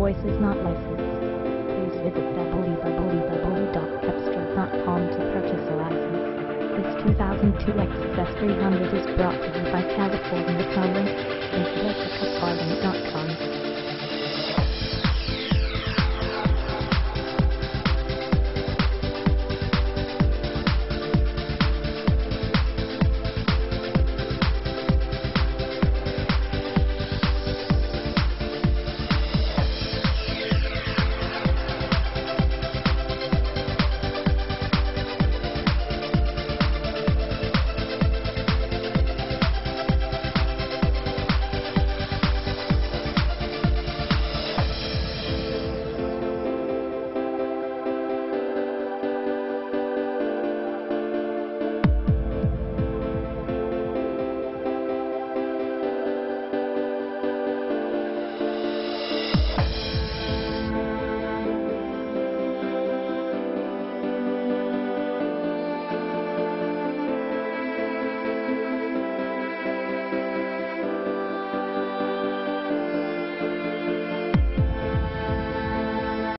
voice is not licensed. Please visit www.cepstral.com to purchase a license. This 2002 Lexus ES 300 is brought to you by California Towing and BuiltAPartment.com.